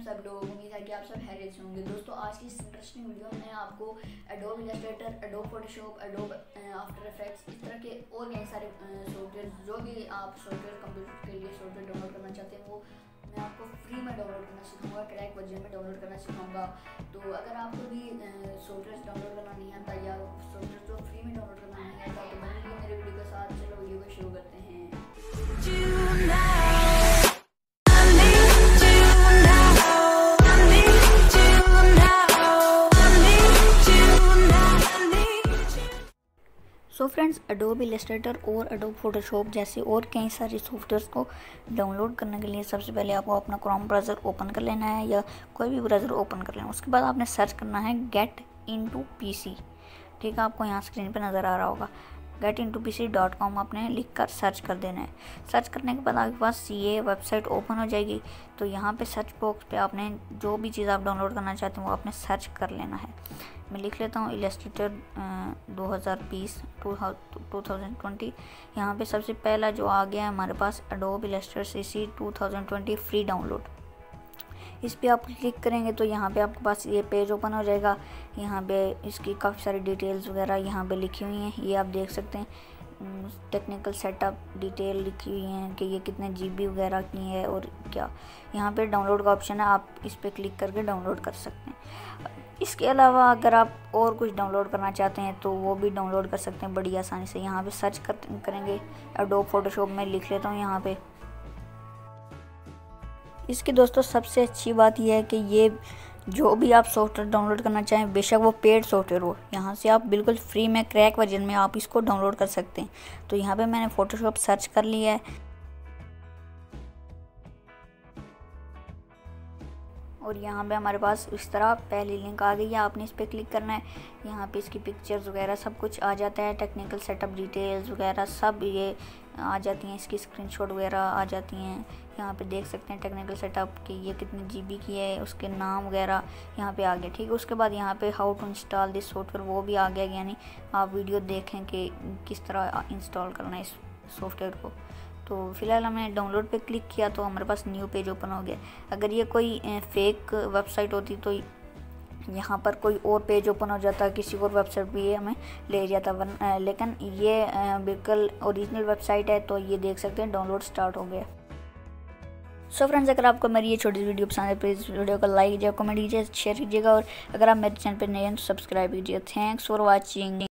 हैं सब लोग, उम्मीद है कि आप सब हैरियत से होंगे। दोस्तों, आज की इस इंटरेस्टिंग वीडियो में आपको Adobe Illustrator Adobe Photoshop Adobe After Effects इस तरह के और कई सारे सॉफ्टवेयर जो भी आप सॉफ्टवेयर कंप्यूटर के लिए सॉफ्टवेयर डाउनलोड करना चाहते हैं, वो मैं आपको फ्री में डाउनलोड करना सिखाऊँगा क्रैक वर्जन में डाउनलोड करना सिखाऊँगा। तो अगर आपको भी सॉफ्टवेयर डाउनलोड करना नहीं आता या सो फ्रेंड्स अडोब इलेस्ट्रेटर और अडोब फोटोशॉप जैसे और कई सारे सॉफ्टवेयर को डाउनलोड करने के लिए सबसे पहले आपको अपना क्रोम ब्राउज़र ओपन कर लेना है या कोई भी ब्राउज़र ओपन कर लेना है। उसके बाद आपने सर्च करना है गेट इन टू ठीक है, आपको यहाँ स्क्रीन पर नज़र आ रहा होगा। Get in to P C dot com आपने लिख कर सर्च कर देना है। सर्च करने के बाद आपके पास सी ए वेबसाइट ओपन हो जाएगी। तो यहाँ पे सर्च बॉक्स पे आपने जो भी चीज़ आप डाउनलोड करना चाहते हैं वो आपने सर्च कर लेना है। मैं लिख लेता हूँ इलस्ट्रेटर दो हज़ार बीस, टू थाउज़ेंड ट्वेंटी। यहाँ पर सबसे पहला जो आ गया है हमारे पास Adobe Illustrator C C two thousand twenty free download. इस पर आप क्लिक करेंगे तो यहाँ पे आपके पास ये पेज ओपन हो जाएगा। यहाँ पे इसकी काफ़ी सारी डिटेल्स वगैरह यहाँ पे लिखी हुई हैं। ये आप देख सकते हैं टेक्निकल सेटअप डिटेल लिखी हुई हैं कि ये कितने जीबी वगैरह की है और क्या। यहाँ पे डाउनलोड का ऑप्शन है, आप इस पर क्लिक करके डाउनलोड कर सकते हैं। इसके अलावा अगर आप और कुछ डाउनलोड करना चाहते हैं तो वो भी डाउनलोड कर सकते हैं बड़ी आसानी से। यहाँ पे सर्च कर, करेंगे एडोब फोटोशॉप में लिख लेता हूँ यहाँ पे। इसकी दोस्तों सबसे अच्छी बात यह है कि ये जो भी आप सॉफ्टवेयर डाउनलोड करना चाहें, बेशक वो पेड सॉफ्टवेयर हो। यहाँ से आप बिल्कुल फ्री में क्रैक वर्जन में आप इसको डाउनलोड कर सकते हैं। तो यहाँ पे मैंने फ़ोटोशॉप सर्च कर लिया है। और यहाँ पे हमारे पास इस तरह पहली लिंक आ गई है, आपने इस पर क्लिक करना है। यहाँ पे इसकी पिक्चर्स वगैरह सब कुछ आ जाता है टेक्निकल सेटअप डिटेल्स वगैरह सब ये आ जाती हैं, इसकी स्क्रीनशॉट वगैरह आ जाती हैं। यहाँ पे देख सकते हैं टेक्निकल सेटअप कि ये कितनी जीबी की है, उसके नाम वगैरह यहाँ पे आ गया, ठीक है। उसके बाद यहाँ पे how to install this software वो भी आ गया, यानी आप वीडियो देखें कि किस तरह इंस्टॉल करना है इस सॉफ्टवेयर को। तो फ़िलहाल हमने डाउनलोड पे क्लिक किया तो हमारे पास न्यू पेज ओपन हो गया। अगर ये कोई फेक वेबसाइट होती तो यहाँ पर कोई और पेज ओपन हो जाता, किसी और वेबसाइट पे ये हमें ले जाता। वन लेकिन ये बिल्कुल ओरिजिनल वेबसाइट है तो ये देख सकते हैं डाउनलोड स्टार्ट हो गया। सो so फ्रेंड्स अगर आपको मेरी ये छोटी सी वीडियो पसंद है प्लीज़ वीडियो को लाइक कीजिए कमेंट कीजिए शेयर कीजिएगा और अगर आप मेरे चैनल पर नए हैं तो सब्सक्राइब कीजिएगा। Thanks for watching